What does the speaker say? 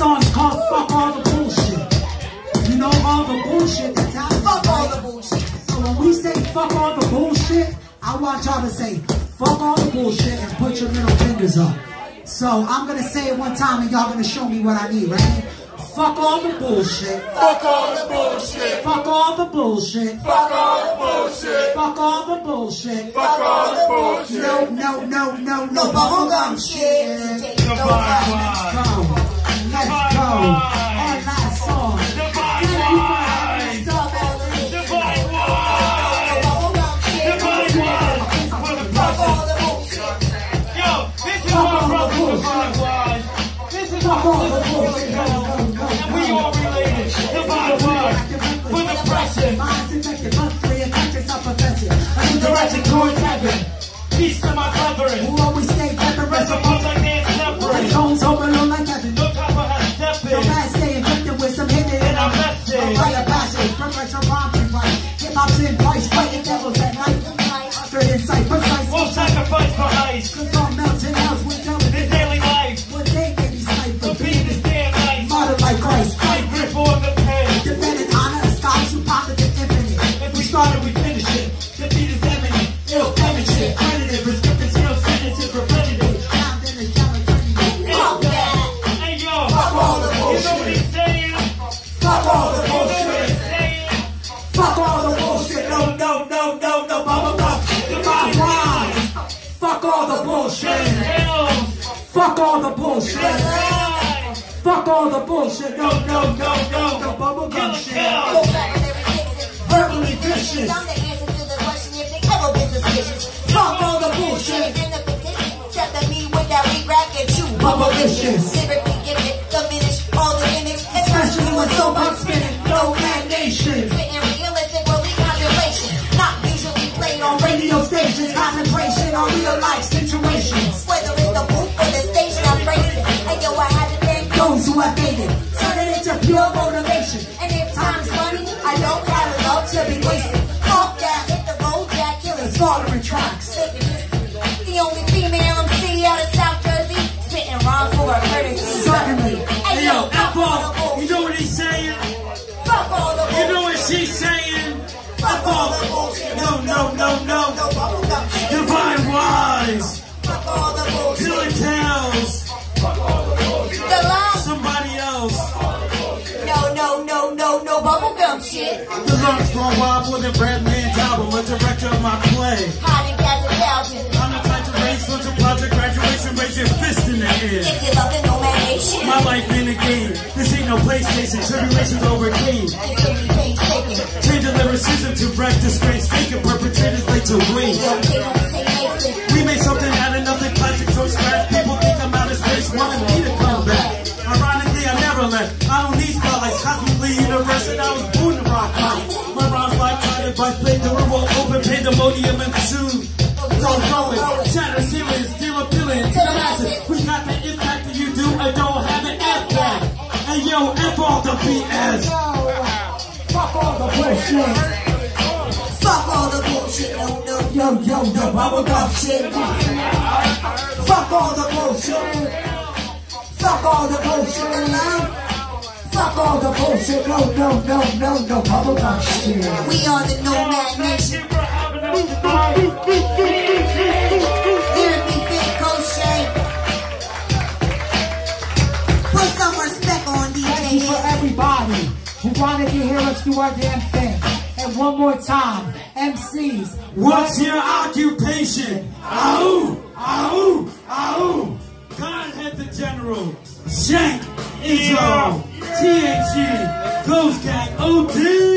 song's called Fuck All the Bullshit. You know all the bullshit that's out Fuck all the bullshit. So when we say fuck all the bullshit, I want y'all to say fuck all the bullshit and put your middle fingers up. So I'm gonna say it one time and y'all gonna show me what I need, right? Fuck all the bullshit. Fuck all the bullshit. Fuck all the bullshit. Fuck all the bullshit. Fuck all the bullshit. Fuck all the bullshit. No, no, no, no, no No bubblegum shit. No Let's My sister Holy Hell. And we all related. Divine Wise. For the process. Minds infected, are professor. A new Direction towards heaven. Peace to my brethren. All the bullshit. Lie. Fuck all the bullshit. No, no, no, no, no bubble gum Kill shit. kill. Go back and every. Verbally vicious. I'm the answer to the question if they ever been suspicious. Fuck all the bullshit. In the petition, chapter me with that weak rap and chew. Bubblicious. Lyrically gifted, diminish all the gimmicks, Especially when soapbox spinning. KNomad Nation. For her courtesy. Certainly. Hey yo, Apple. You know what he's saying? Fuck all the You know what she's saying? Fuck all the bullshit. No, no, no, no. No bubblegum shit. Divine wise. Fuck all the bullshit. Killing tales. The line. Somebody else. No, no, no, no, no bubblegum shit. The lungs grow wild more than Brad Man's album. A director of my play. Hiding gas a thousand. I'm the type to raise funds to project graduation, raise your fist in the air. No PlayStation. Tribulations overcame. Change the lyricism to wreck disgrace. Faking perpetrators late to win. We made something out of nothing. Classic from scratch. People think I'm out of space. Wanted me to come back. Ironically, I never left. I don't need spotlights. Cosmically universe, and I was born to rock. My rhymes like tided by fate. The world open pandemonium ensued. Don't know yo, F all the BS. Fuck all the bullshit. Fuck all the bullshit. No, no. Yo, yo, the bubblegum shit. Fuck all the bullshit. Fuck all the bullshit. Fuck all the bullshit. No, no, no, no, no bubblegum shit. We are the KNomad Nation. Who wanted to hear us do our damn thing. And one more time, MCs. What's your occupation? Ow! Ow! Ow! Godhead the General. Shank. Izzo. THG. Ghost Gang. OD.